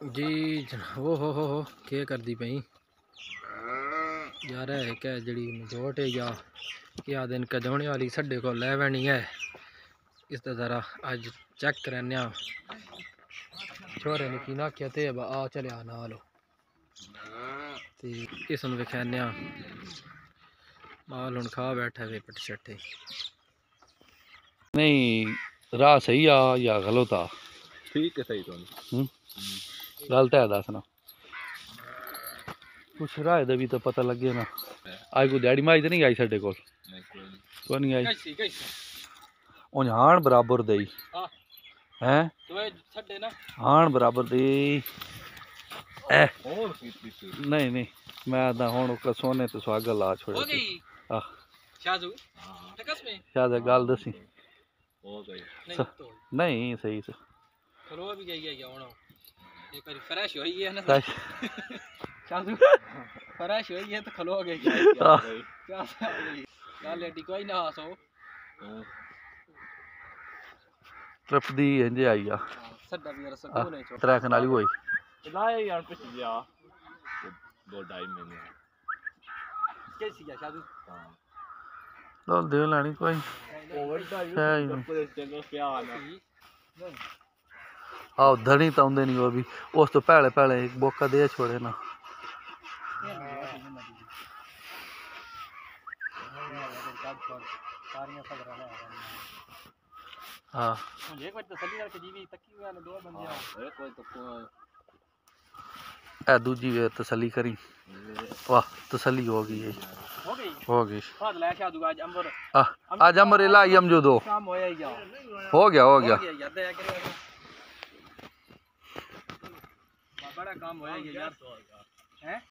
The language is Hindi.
जी ओ हो हो हो के कर दी पई? यार है क्या जड़ी मजोट है या क्या दिन कजोने वाली साढ़े को लैवनी है। इस ज़रा अज चेक कराने छोरे ने की ना आख्या ते आ चलिया नाल। ते इस विखाने माल हूँ खा बैठा वे पट शटे नहीं राह सही आ या गलत? आ ठीक है सही तो हम्म। डालता है दासना। कुछ रहा है तभी तो पता लग गया ना। आज को दिहाड़ी माई तो नहीं आई साढ़े को तो नहीं आई। हाण बराबर दे हैं? हाण बराबर दे नहीं नहीं। मैं आदा हूँ सोने तो सुहागा ला छोड़ आह गल दसी। नहीं सही से। ਕੀਤੀ ਸੀ ਨਹੀਂ ਨਹੀਂ ਮੈਂ ਤਾਂ ਹੁਣ ਉਹ ਸੋਨੇ ਤੇ ਸੁਹਾਗਾ ਲਾ ਛੋੜਿਆ ਹੋ ਸੀ। ਗਈ ਆਹ शाजू ਹਾਂ टकस में ਸ਼ਾਇਦ ਇਹ ਗੱਲ ਦੱਸੀ ਹੋ ਗਈ नहीं स- तो ਨਹੀਂ ਸਹੀ ਸੀ खलो भी गई है होना एक बार फ्रेश हुई है ना ਸਹੀ। शाजू फ्रेश हुई है तो खलो गई ਆਹ, क्या क्या लेडी कोई ना हंसो ਹਾਂ ਟ੍ਰਿਪ ਦੀ ਇੰਜ ਆਈ ਆ सड्डा भी यार सकून है चो ਟਰੈਕ ਨਾਲ ਹੀ ਹੋਈ ਲਾਇਆ ਯਾਰ ਪਿੱਛੇ ਜਾ ਦੋ ਢਾਈ ਮਹੀਨੇ कैसी है शाजू ਹਾਂ ਲੋ ਦੇ ਲੈਣੀ ਕੋਈ ਓਵਰ ਦਾ ਹੈ ਹੀ ਯੂਜ਼ ਨਹੀਂ। ਪੁਲਿਸ ਜੰਗਲ ਪਿਆ ਨਾ ਆ ਉਧਰ ਨਹੀਂ ਤਾਂ ਆਉਂਦੇ ਨਹੀਂ ਉਹ ਵੀ ਉਸ ਤੋਂ ਪਹਿਲੇ ਪਹਿਲੇ ਇੱਕ ਬੋਕਾ ਦੇ ਛੋੜੇ ਨਾ ਹਾਂ मुझे एक बार तसल्ली करके जीवी तकी हुआ ने दो बंदे ਇਹ ਕੋਈ ਤਾਂ ਕੋਈ ਇਹ ਦੂਜੀ ਵੇ ਤਸੱਲੀ ਕਰੀ ਵਾਹ ਤਸੱਲੀ ਹੋ ਗਈ ਹੈ हो गई ਹੋ ਗਈ हाथ लाया शाजू आज अंबर ਆ ਅੱਜ ਅਮਰੇਲਾ ਯਮ ਜੋ ਦੋ काम होया ही जाओ ਹੋ ਗਿਆ ਹੋ ਗਿਆ हो गया काम होएगा यार? सौ का हैं?